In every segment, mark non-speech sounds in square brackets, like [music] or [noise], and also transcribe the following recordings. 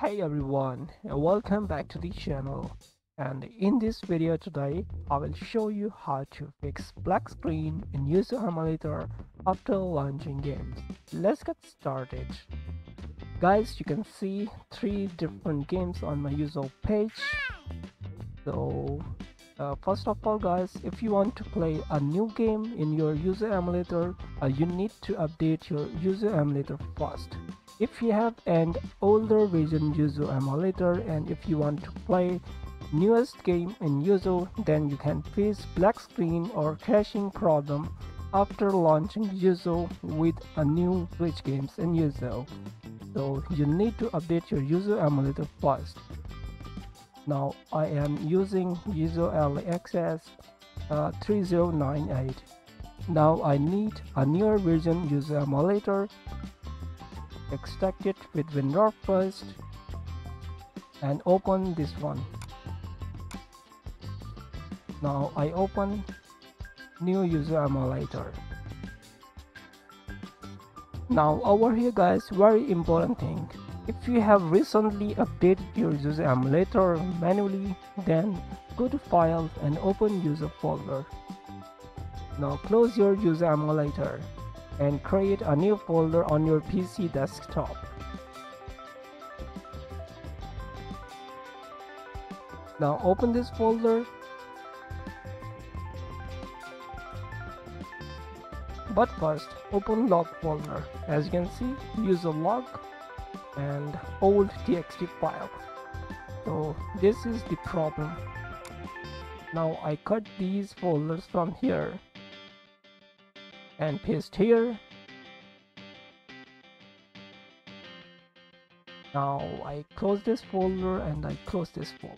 Hey everyone and welcome back to the channel and in this video today I will show you how to fix black screen in Yuzu emulator after launching games. Let's get started. Guys you can see three different games on my Yuzu page. So uh, first of all guys if you want to play a new game in your Yuzu emulator uh, you need to update your Yuzu emulator first if you have an older version Yuzu emulator and if you want to play newest game in Yuzu then you can face black screen or crashing problem after launching Yuzu with a new Switch games in Yuzu. So you need to update your Yuzu emulator first. Now I am using Yuzu LXS uh, 3098. Now I need a newer version Yuzu emulator extract it with WinRAR first and open this one. Now I open new Yuzu emulator. Now over here guys very important thing if you have recently updated your Yuzu emulator manually then go to file and open Yuzu folder. Now close your Yuzu emulator and create a new folder on your PC desktop. Now open this folder. But first open log folder. As you can see Yuzu log and old txt file. So this is the problem. Now I cut these folders from here and paste here. Now I close this folder and I close this folder.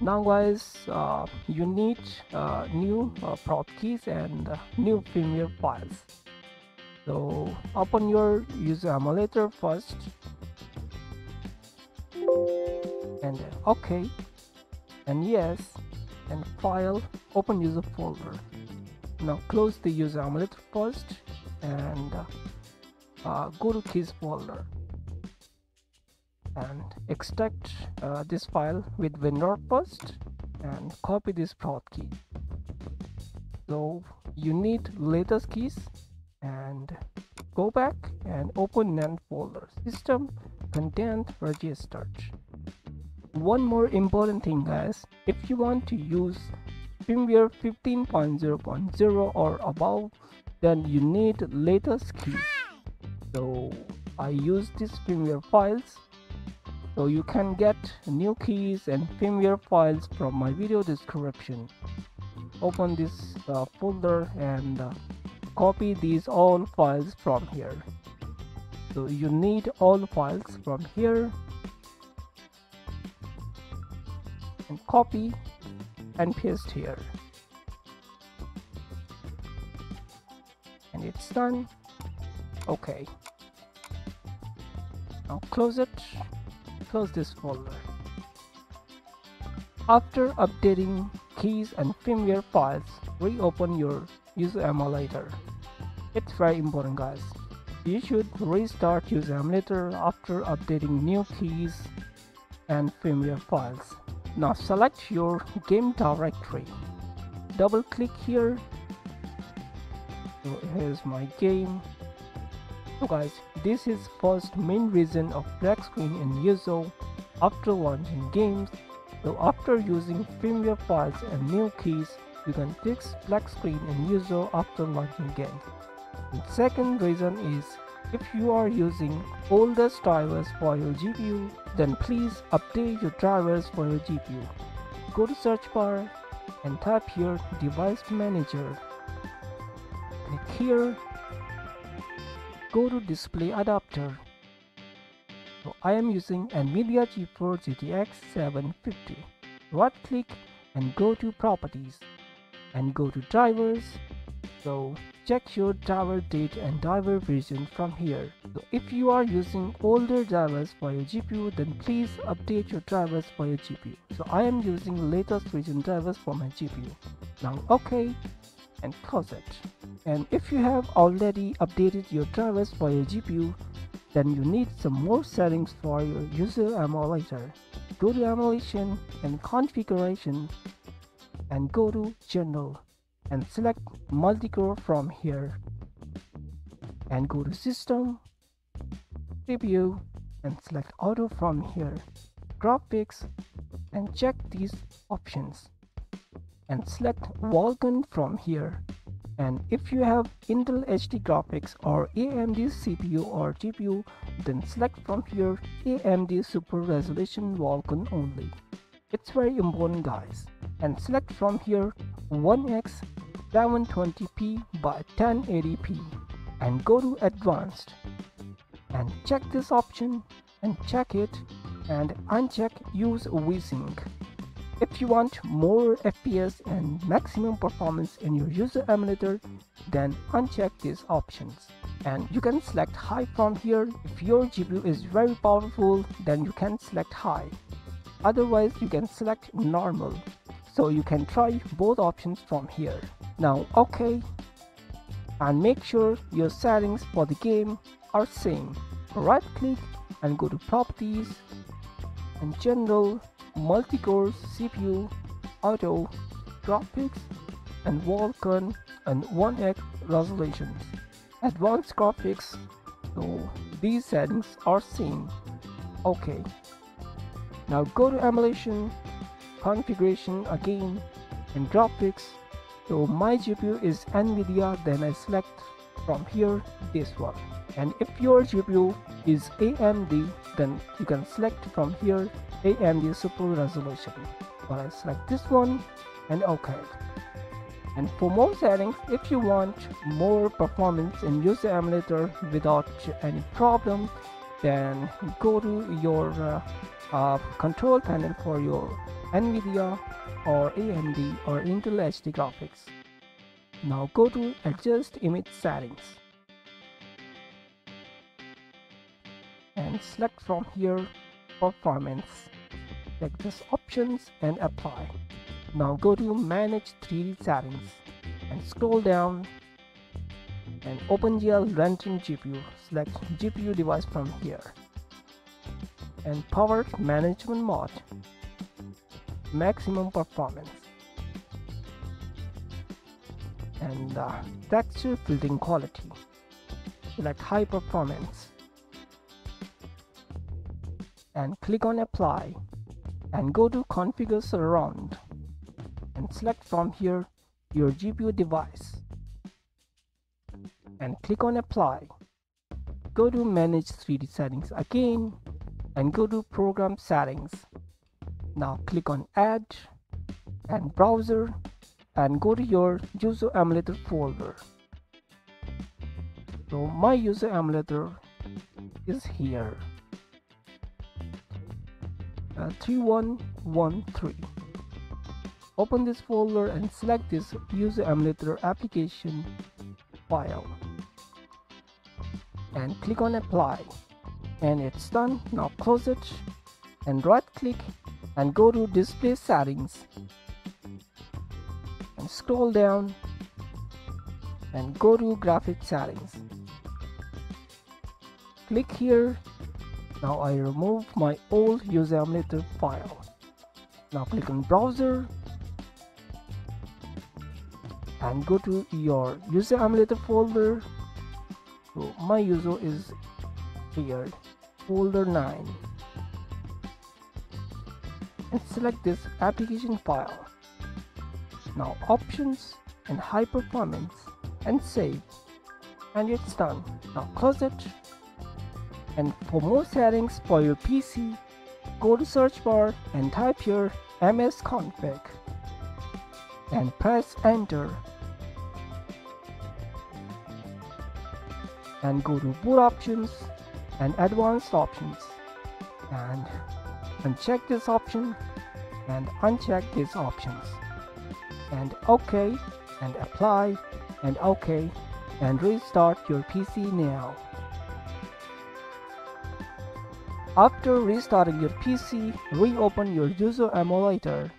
Now guys uh, you need uh, new uh, prod keys and uh, new firmware files so open your Yuzu emulator first. And okay. And yes. And file open Yuzu folder. Now close the Yuzu emulator first. And uh, uh, go to keys folder. And extract uh, this file with WinRAR first. And copy this prod key. So you need latest keys and go back and open NAND folder system content registered one more important thing guys. If you want to use firmware 15.0.0 or above then you need latest keys. So i use these firmware files. So you can get new keys and firmware files from my video description. Open this uh, folder and uh, copy these all files from here. So you need all files from here and copy and paste here. And it's done. Okay. Now close it. Close this folder. After updating keys and firmware files reopen your Yuzu emulator. It's very important guys. You should restart Yuzu emulator after updating new keys and firmware files. Now select your game directory. Double click here. So here's my game. So guys this is first main reason of black screen in Yuzu after launching games. So after using firmware files and new keys you can fix black screen in Yuzu after launching games and second reason is if you are using oldest drivers for your GPU, then please update your drivers for your GPU. Go to search bar and type here device manager. Click here. Go to display adapter. So I am using NVIDIA GeForce GTX 750. Right click and go to properties and go to drivers. So check your driver date and driver version from here. So if you are using older drivers for your GPU then please update your drivers for your GPU. So I am using latest version drivers for my GPU. Now OK and close it. And if you have already updated your drivers for your GPU then you need some more settings for your Yuzu emulator. Go to emulation and configuration and go to general and select multi-core from here and go to system preview and select auto from here graphics and check these options and select Vulkan from here and if you have Intel HD graphics or AMD CPU or GPU then select from here AMD Super Resolution Vulkan only. It's very important guys and select from here 1x 720p by 1080p and go to advanced and check this option and check it and uncheck use VSync. If you want more FPS and maximum performance in your Yuzu emulator, then uncheck these options. And you can select high from here. If your GPU is very powerful, then you can select high. Otherwise, you can select normal. So you can try both options from here. Now, okay. And make sure your settings for the game are same. Right click and go to properties and general multi-core CPU, auto, graphics, and Vulkan and 1x resolutions. Advanced graphics, so these settings are same. Okay. Now go to emulation, configuration again, and drop graphics. So my GPU is NVIDIA, then I select from here this one. And if your GPU is AMD, then you can select from here AMD Super Resolution. But I select this one and OK. And for more settings, if you want more performance in Yuzu emulator without any problem, then go to your uh, uh, control panel for your NVIDIA or AMD or Intel HD graphics. Now go to adjust image settings. and select from here performance select this options and apply now go to manage 3d settings and scroll down and OpenGL rendering GPU select GPU device from here and power management mode. Maximum performance. And uh, texture filtering quality. Select high performance. And click on apply. And go to configure surround. And select from here your GPU device. And click on apply. Go to manage 3d settings again and go to program settings. Now click on add and browser and go to your Yuzu emulator folder. So my Yuzu emulator is here. Uh, 3113 open this folder and select this Yuzu emulator application file. And click on apply and it's done now close it and right click and go to display settings and scroll down and go to graphic settings click here now I remove my old Yuzu emulator file. Now click on browser and go to your Yuzu emulator folder. So my Yuzu is here, folder 9 and select this application file. Now options and high performance and save and it's done. Now close it and for more settings for your PC, go to search bar and type here msconfig and press enter and go to boot options and advanced options and [laughs] uncheck this option and uncheck these options and OK and apply and OK and restart your PC now. After restarting your PC, reopen your Yuzu emulator.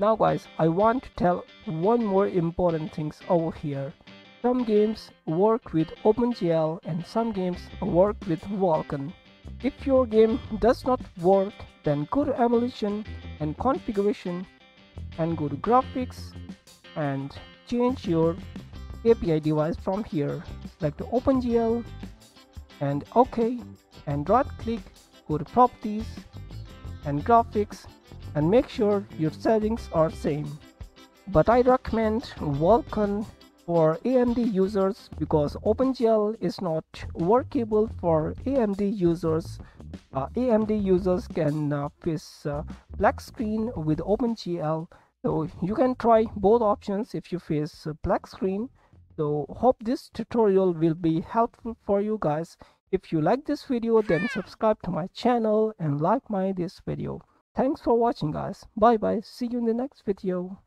Now guys, I want to tell one more important things over here. Some games work with OpenGL and some games work with Vulkan. If your game does not work, then go to emulation and configuration and go to graphics and change your API device from here. Select OpenGL and OK and right click, go to properties and graphics and make sure your settings are same. But I recommend Vulkan for AMD users because OpenGL is not workable for AMD users. Uh, AMD users can uh, face uh, black screen with OpenGL. So you can try both options if you face black screen. So hope this tutorial will be helpful for you guys. If you like this video then subscribe to my channel and like my this video. Thanks for watching guys. Bye bye. See you in the next video.